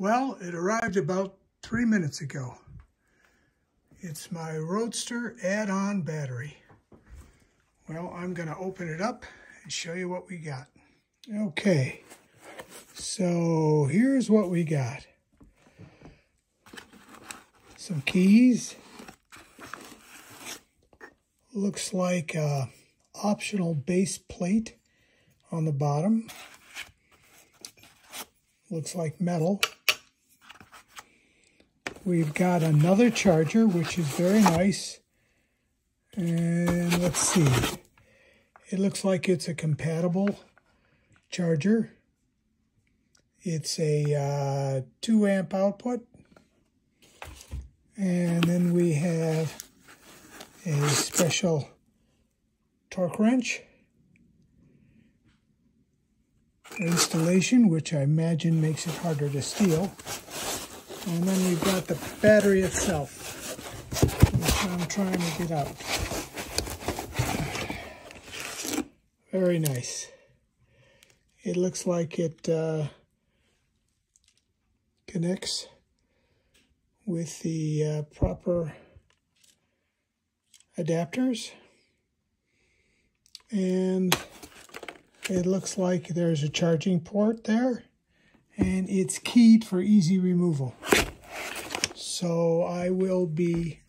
Well, it arrived about three minutes ago. It's my Roadster add-on battery. Well, I'm going to open it up and show you what we got. Okay, so here's what we got. Some keys. Looks like a optional base plate on the bottom. Looks like metal. We've got another charger, which is very nice. And let's see. It looks like it's a compatible charger. It's a uh, 2 amp output. And then we have a special torque wrench installation, which I imagine makes it harder to steal. And then we've got the battery itself, which I'm trying to get out. Very nice. It looks like it uh, connects with the uh, proper adapters. And it looks like there's a charging port there and it's keyed for easy removal. So I will be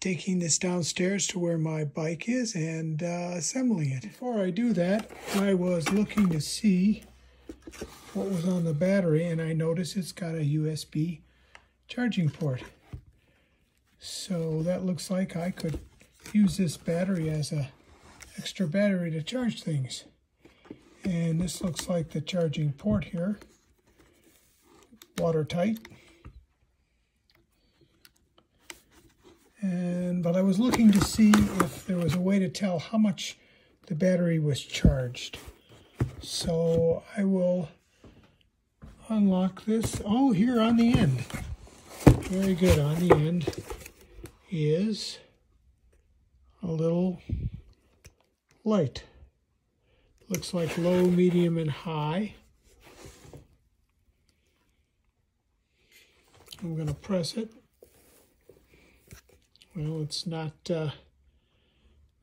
taking this downstairs to where my bike is and uh, assembling it. Before I do that, I was looking to see what was on the battery and I noticed it's got a USB charging port. So that looks like I could use this battery as a extra battery to charge things. And this looks like the charging port here watertight. And but I was looking to see if there was a way to tell how much the battery was charged. So I will unlock this. Oh, here on the end. Very good. On the end is a little light. Looks like low, medium, and high. I'm going to press it. Well, it's not, uh,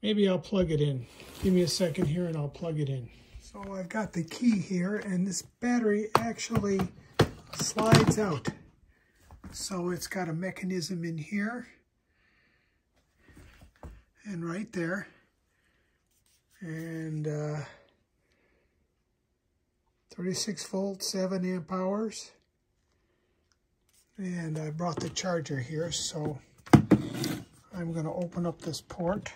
maybe I'll plug it in. Give me a second here and I'll plug it in. So I've got the key here and this battery actually slides out. So it's got a mechanism in here and right there. And uh, 36 volt, 7 amp hours. And I brought the charger here, so I'm going to open up this port.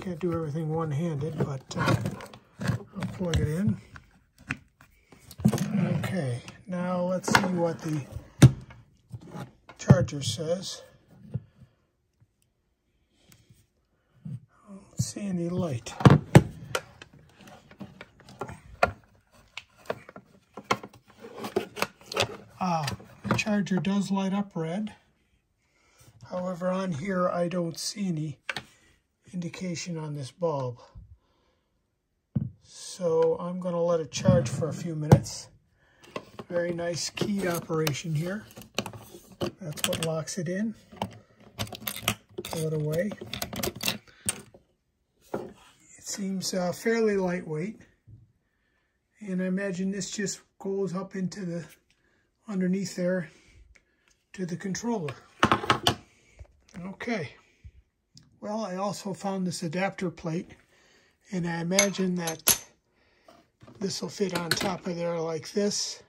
Can't do everything one-handed, but uh, I'll plug it in. Okay, now let's see what the charger says. I don't see any light. Ah, the charger does light up red. However, on here, I don't see any indication on this bulb. So I'm going to let it charge for a few minutes. Very nice key operation here. That's what locks it in. Pull it away. It seems uh, fairly lightweight. And I imagine this just goes up into the underneath there to the controller. Okay. Well, I also found this adapter plate, and I imagine that this will fit on top of there like this.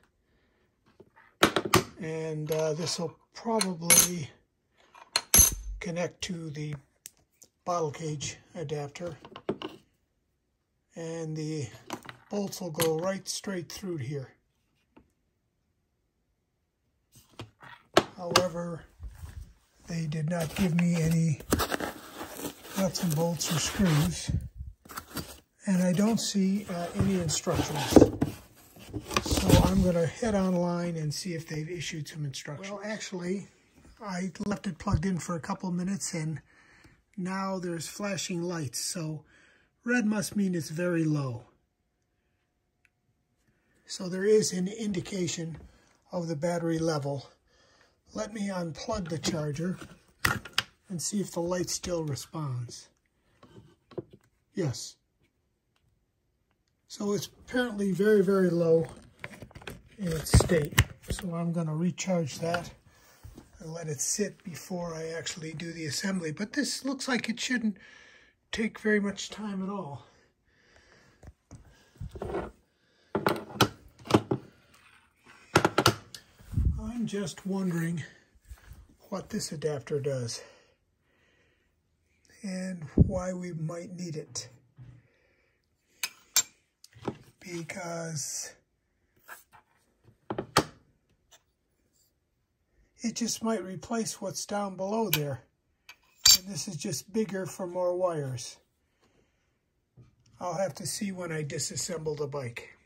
And uh, this will probably connect to the bottle cage adapter. And the bolts will go right straight through here. However, they did not give me any nuts and bolts or screws. And I don't see uh, any instructions. So I'm going to head online and see if they've issued some instructions. Well, actually, I left it plugged in for a couple minutes and now there's flashing lights. So red must mean it's very low. So there is an indication of the battery level. Let me unplug the charger and see if the light still responds. Yes. So it's apparently very, very low in its state. So I'm going to recharge that and let it sit before I actually do the assembly. But this looks like it shouldn't take very much time at all. I'm just wondering what this adapter does and why we might need it. Because it just might replace what's down below there. And this is just bigger for more wires. I'll have to see when I disassemble the bike.